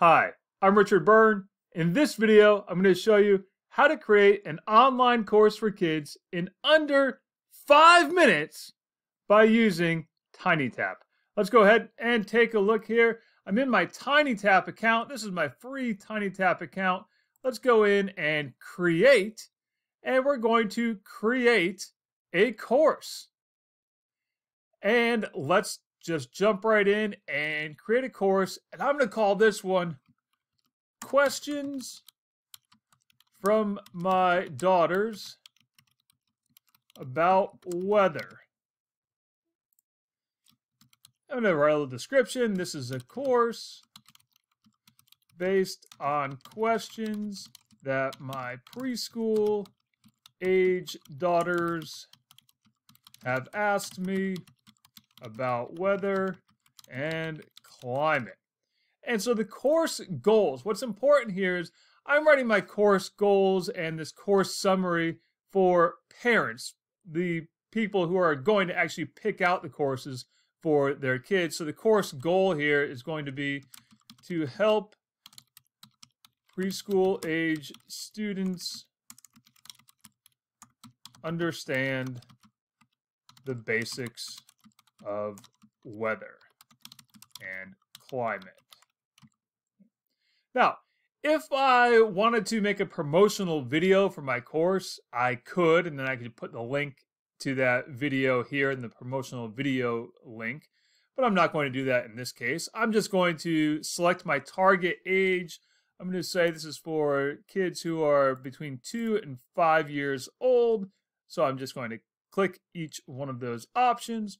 Hi, I'm Richard Byrne. In this video, I'm going to show you how to create an online course for kids in under five minutes by using TinyTap. Let's go ahead and take a look here. I'm in my TinyTap account. This is my free TinyTap account. Let's go in and create, and we're going to create a course. And let's just jump right in and create a course. And I'm going to call this one Questions from My Daughters About Weather. I'm going to write a little description. This is a course based on questions that my preschool age daughters have asked me about weather and climate. And so the course goals, what's important here is I'm writing my course goals and this course summary for parents, the people who are going to actually pick out the courses for their kids. So the course goal here is going to be to help preschool age students understand the basics of weather and climate. Now, if I wanted to make a promotional video for my course, I could, and then I could put the link to that video here in the promotional video link. But I'm not going to do that in this case. I'm just going to select my target age. I'm going to say this is for kids who are between two and five years old. So I'm just going to click each one of those options.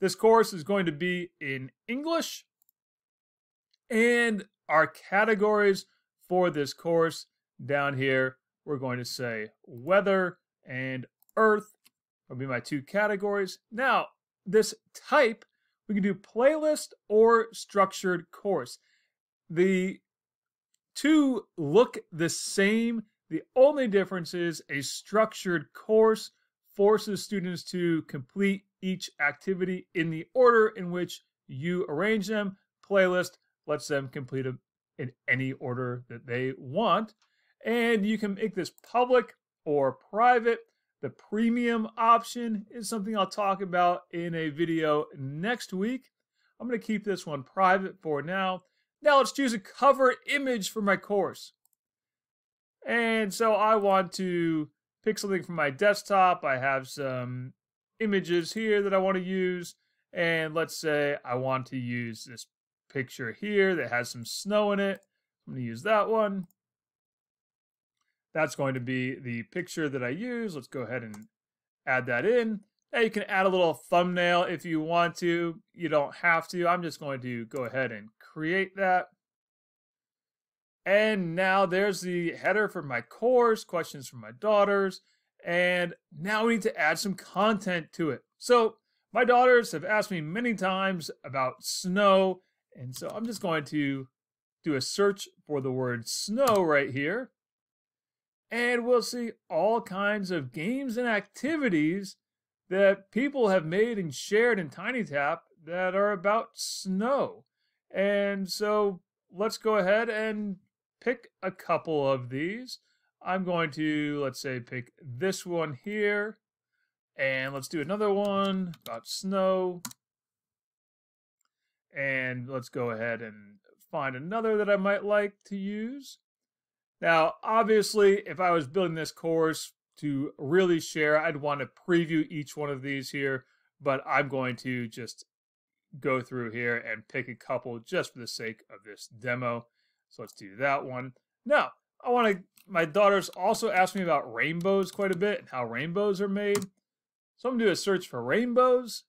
This course is going to be in English. And our categories for this course down here, we're going to say weather and earth will be my two categories. Now, this type, we can do playlist or structured course. The two look the same. The only difference is a structured course forces students to complete each activity in the order in which you arrange them. Playlist lets them complete them in any order that they want. And you can make this public or private. The premium option is something I'll talk about in a video next week. I'm going to keep this one private for now. Now let's choose a cover image for my course. And so I want to pick something from my desktop. I have some images here that I want to use. And let's say I want to use this picture here that has some snow in it. I'm going to use that one. That's going to be the picture that I use. Let's go ahead and add that in. Now you can add a little thumbnail if you want to. You don't have to. I'm just going to go ahead and create that. And now there's the header for my course, questions from my daughters. And now we need to add some content to it. So my daughters have asked me many times about snow. And so I'm just going to do a search for the word snow right here. And we'll see all kinds of games and activities that people have made and shared in TinyTap that are about snow. And so let's go ahead and pick a couple of these. I'm going to, let's say, pick this one here. And let's do another one about snow. And let's go ahead and find another that I might like to use. Now, obviously, if I was building this course to really share, I'd want to preview each one of these here, but I'm going to just go through here and pick a couple just for the sake of this demo. So let's do that one. Now, I want to, my daughters also asked me about rainbows quite a bit and how rainbows are made. So I'm going to do a search for rainbows.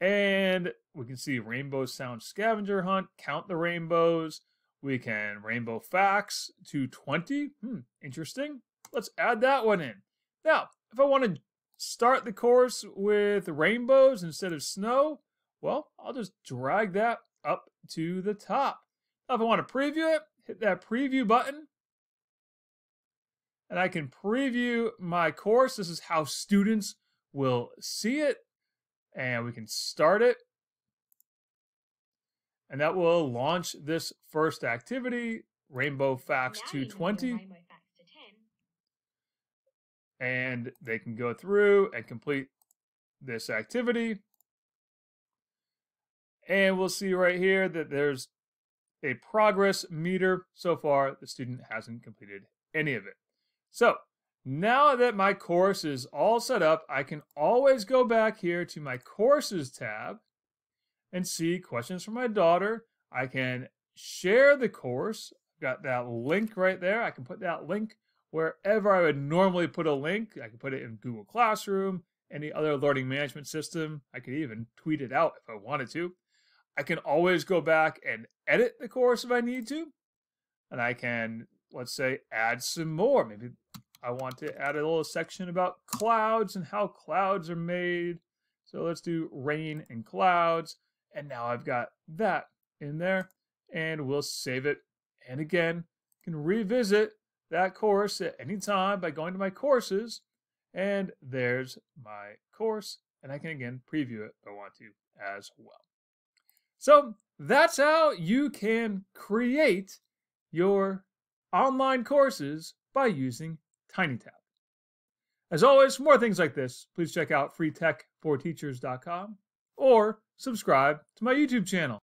And we can see rainbow sound scavenger hunt, count the rainbows. We can rainbow facts to 20. Hmm, interesting. Let's add that one in. Now, if I want to start the course with rainbows instead of snow, well, I'll just drag that up to the top. Now, if I want to preview it, hit that preview button. And I can preview my course. This is how students will see it. And we can start it. And that will launch this first activity, Rainbow Facts Now 220. Rainbow Facts and they can go through and complete this activity. And we'll see right here that there's a progress meter. So far, the student hasn't completed any of it. So now that my course is all set up, I can always go back here to my courses tab and see questions from my daughter. I can share the course. I've Got that link right there. I can put that link wherever I would normally put a link. I could put it in Google Classroom, any other learning management system. I could even tweet it out if I wanted to. I can always go back and edit the course if I need to. And I can, let's say, add some more. Maybe I want to add a little section about clouds and how clouds are made. So let's do rain and clouds. And now I've got that in there. And we'll save it. And again, can revisit that course at any time by going to my courses. And there's my course. And I can again preview it if I want to as well. So that's how you can create your online courses by using TinyTap. As always, for more things like this, please check out freetech4teachers.com or subscribe to my YouTube channel.